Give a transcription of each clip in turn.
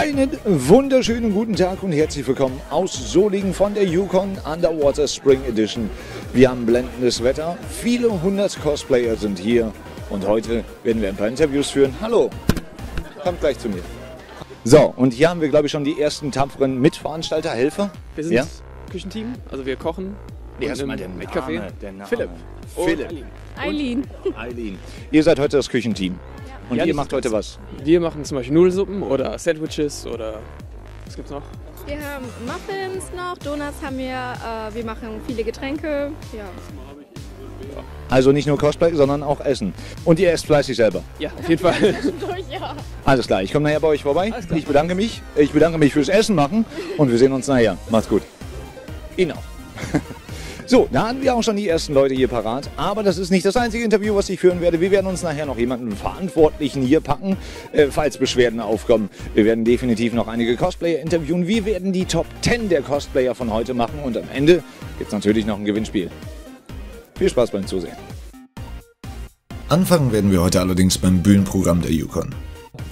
Einen wunderschönen guten Tag und herzlich willkommen aus Solingen von der Yukon Underwater Spring Edition. Wir haben blendendes Wetter, viele hundert Cosplayer sind hier und heute werden wir ein paar Interviews führen. Hallo, kommt gleich zu mir. So, und hier haben wir, glaube ich, schon die ersten tapferen Mitveranstalter, Helfer. Wir sind Ja? Küchenteam, also wir kochen. Nee, erstmal der Café. Name, der Name. Philipp. Philipp. Eileen. Eileen. Ihr seid heute das Küchenteam. Und Ja, ihr macht heute was? Wir machen zum Beispiel Nudelsuppen oder Sandwiches oder was gibt's noch? Wir haben Muffins noch, Donuts haben wir, äh, wir machen viele Getränke. Ja. Also nicht nur Cosplay, sondern auch Essen. Und ihr esst fleißig selber. Ja, auf jeden Fall. Ja. Alles klar, ich komme nachher bei euch vorbei. Ich bedanke mich. Ich bedanke mich fürs Essen machen und wir sehen uns nachher. Macht's gut. Ihnen auch. So, da hatten wir auch schon die ersten Leute hier parat. Aber das ist nicht das einzige Interview, was ich führen werde. Wir werden uns nachher noch jemanden Verantwortlichen hier packen, äh, falls Beschwerden aufkommen. Wir werden definitiv noch einige Cosplayer interviewen. Wir werden die Top 10 der Cosplayer von heute machen. Und am Ende gibt's natürlich noch ein Gewinnspiel. Viel Spaß beim Zusehen. Anfangen werden wir heute allerdings beim Bühnenprogramm der Yukon.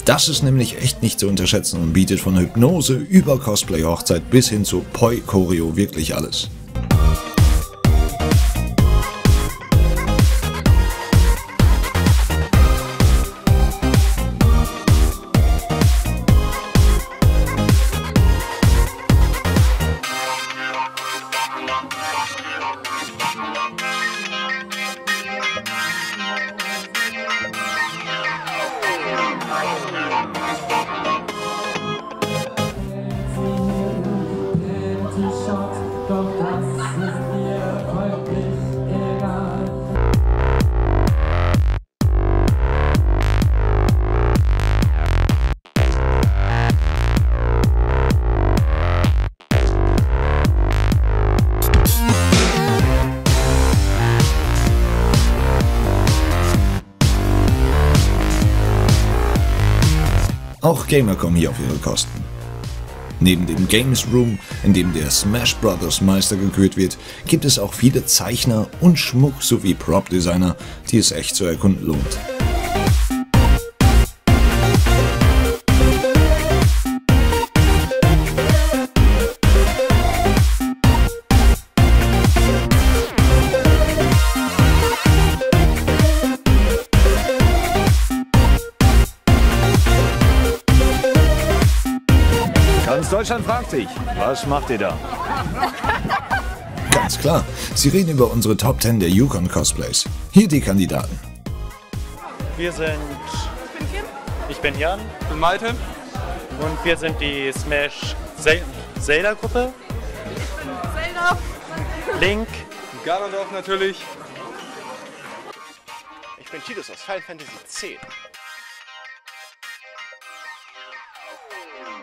Das ist nämlich echt nicht zu unterschätzen und bietet von Hypnose über Cosplay-Hochzeit bis hin zu Poi-Choreo wirklich alles. Doch das ist mir wirklich egal. Auch Gamer kommen hier auf ihre Kosten. Neben dem Games Room, in dem der Smash Brothers Meister gekürt wird, gibt es auch viele Zeichner und Schmuck sowie Prop-Designer, die es echt zu erkunden lohnt. Deutschland fragt sich, was macht ihr da? Ganz klar, sie reden über unsere Top 10 der Yukon Cosplays. Hier die Kandidaten. Wir sind. Ich bin Jan. Ich bin Malte. Und wir sind die Smash Zelda Gruppe. Zelda! Link. Ganondorf natürlich. Ich bin Tidus aus Final Fantasy X.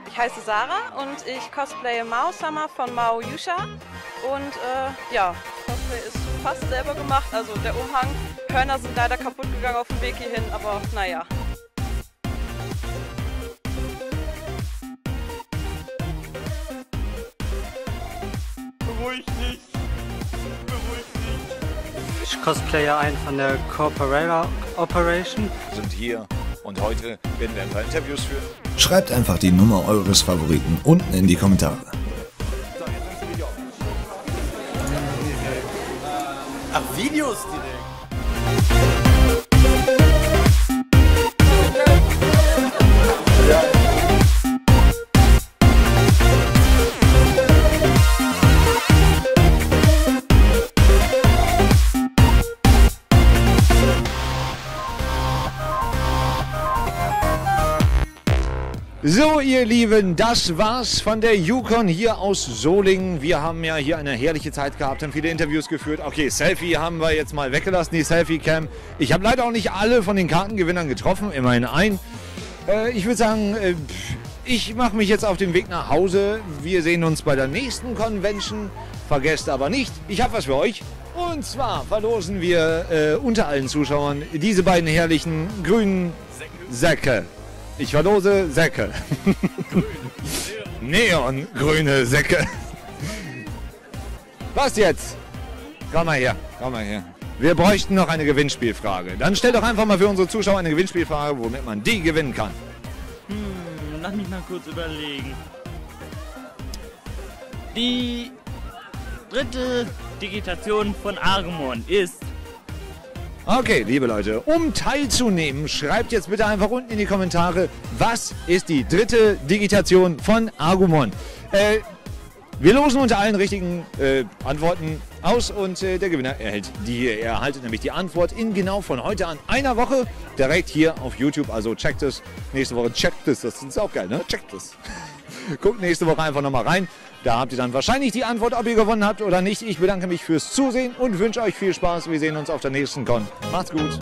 Ich heiße Sarah und ich cosplaye Mao Summer von Mao Yusha. Und äh, ja, Cosplay ist fast selber gemacht. Also der Umhang, Hörner sind leider kaputt gegangen auf dem Weg hierhin, aber naja. Beruhig dich! Beruhig dich! Ich cosplaye einen von der Corporella Operation. sind hier und heute werden wir ein paar Interviews führen. Schreibt einfach die Nummer eures Favoriten unten in die Kommentare. Ach, Videos direkt. So, ihr Lieben, das war's von der Yukon hier aus Solingen. Wir haben ja hier eine herrliche Zeit gehabt, haben viele Interviews geführt. Okay, Selfie haben wir jetzt mal weggelassen, die Selfie-Cam. Ich habe leider auch nicht alle von den Kartengewinnern getroffen, immerhin ein. Äh, ich würde sagen, äh, ich mache mich jetzt auf den Weg nach Hause. Wir sehen uns bei der nächsten Convention. Vergesst aber nicht, ich habe was für euch. Und zwar verlosen wir äh, unter allen Zuschauern diese beiden herrlichen grünen Säcke. Ich verlose Säcke. Neongrüne Säcke. Was jetzt? Komm mal her, komm mal her. Wir bräuchten noch eine Gewinnspielfrage. Dann stell doch einfach mal für unsere Zuschauer eine Gewinnspielfrage, womit man die gewinnen kann. lass mich mal kurz überlegen. Die dritte Digitation von Argomon ist Okay, liebe Leute, um teilzunehmen, schreibt jetzt bitte einfach unten in die Kommentare, was ist die dritte Digitation von Argumon. Äh, wir losen unter allen richtigen äh, Antworten aus und äh, der Gewinner erhält die. Er erhaltet nämlich die Antwort in genau von heute an einer Woche direkt hier auf YouTube. Also checkt es. Nächste Woche checkt es. Das ist auch geil, ne? Checkt es. Guckt nächste Woche einfach nochmal rein. Da habt ihr dann wahrscheinlich die Antwort, ob ihr gewonnen habt oder nicht. Ich bedanke mich fürs Zusehen und wünsche euch viel Spaß. Wir sehen uns auf der nächsten Con. Macht's gut.